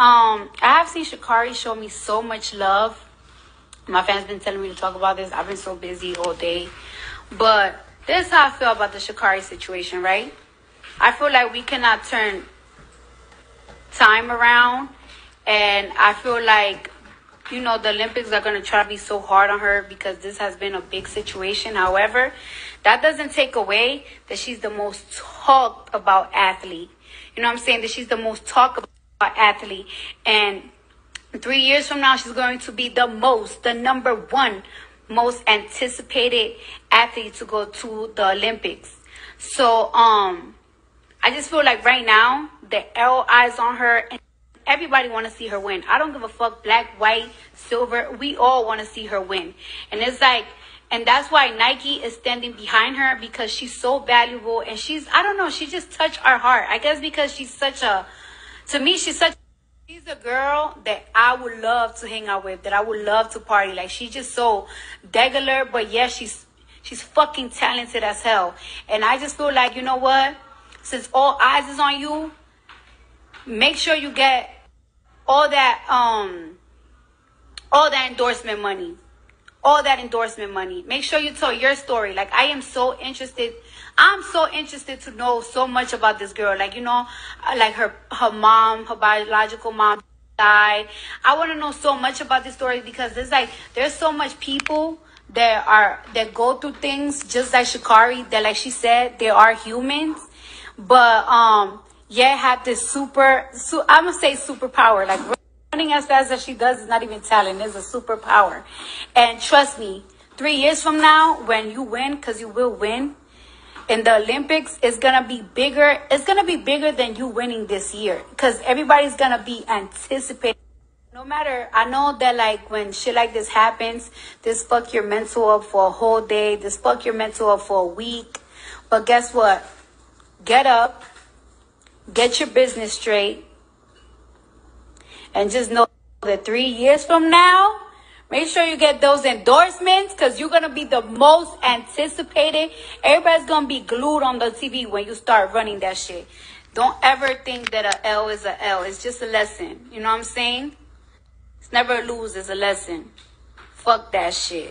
Um, I have seen Shakari show me so much love. My fans been telling me to talk about this. I've been so busy all day. But this is how I feel about the Shakari situation, right? I feel like we cannot turn time around. And I feel like, you know, the Olympics are going to try to be so hard on her because this has been a big situation. However, that doesn't take away that she's the most talked about athlete. You know what I'm saying? That she's the most talked about athlete. And three years from now, she's going to be the most, the number one most anticipated athlete to go to the Olympics. So, um, I just feel like right now, the L eyes on her and everybody want to see her win. I don't give a fuck, black, white, silver. We all want to see her win. And it's like, and that's why Nike is standing behind her because she's so valuable and she's, I don't know, she just touched our heart. I guess because she's such a, to me, she's such She's a girl that I would love to hang out with, that I would love to party. Like she's just so regular, but yeah, she's she's fucking talented as hell. And I just feel like, you know what? Since all eyes is on you, make sure you get all that um all that endorsement money all that endorsement money. Make sure you tell your story. Like I am so interested. I'm so interested to know so much about this girl. Like you know, uh, like her her mom, her biological mom died. I want to know so much about this story because there's like there's so much people that are that go through things just like Shakari. That like she said, they are humans, but um yeah, have this super. So I'm gonna say superpower. Like running as fast as she does is not even talent, it's a superpower. And trust me, three years from now, when you win, because you will win, in the Olympics, it's gonna be bigger. It's gonna be bigger than you winning this year. Because everybody's gonna be anticipating. No matter, I know that like when shit like this happens, this fuck your mental up for a whole day, this fuck your mental up for a week. But guess what? Get up, get your business straight, and just know that three years from now, make sure you get those endorsements because you're going to be the most anticipated. Everybody's going to be glued on the TV when you start running that shit. Don't ever think that a L is a L. It's just a lesson. You know what I'm saying? It's never a lose, it's a lesson. Fuck that shit.